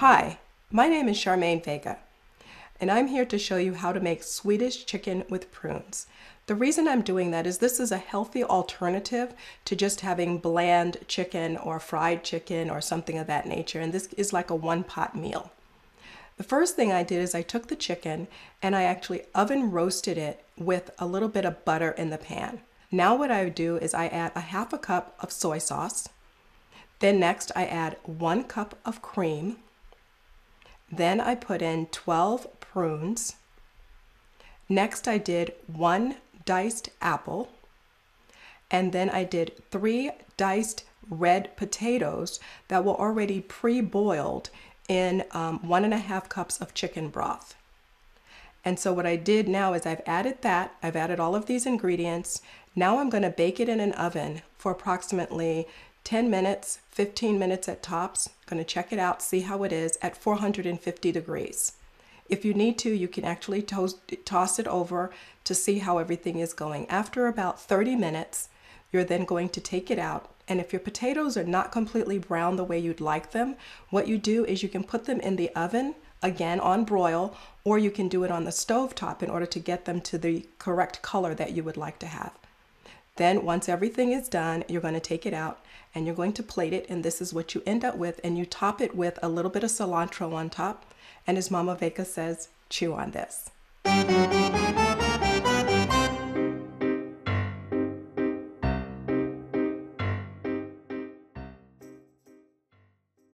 Hi, my name is Charmaine Vega, and I'm here to show you how to make Swedish chicken with prunes. The reason I'm doing that is this is a healthy alternative to just having bland chicken or fried chicken or something of that nature, and this is like a one pot meal. The first thing I did is I took the chicken and I actually oven roasted it with a little bit of butter in the pan. Now what I would do is I add a half a cup of soy sauce. Then next I add one cup of cream. Then I put in 12 prunes. Next I did one diced apple. And then I did three diced red potatoes that were already pre-boiled in um, one and a half cups of chicken broth. And so what I did now is I've added that, I've added all of these ingredients. Now I'm going to bake it in an oven for approximately 10 minutes, 15 minutes at tops. I'm going to check it out, see how it is at 450 degrees. If you need to, you can actually toss it over to see how everything is going. After about 30 minutes, you're then going to take it out and if your potatoes are not completely brown the way you'd like them, what you do is you can put them in the oven, again on broil, or you can do it on the stove top in order to get them to the correct color that you would like to have. Then once everything is done, you're going to take it out and you're going to plate it and this is what you end up with and you top it with a little bit of cilantro on top and as Mama Vega says, chew on this.